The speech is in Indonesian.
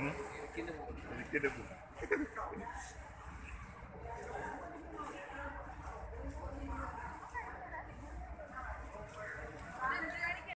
Hmm? Bikin debu. Bikin debu.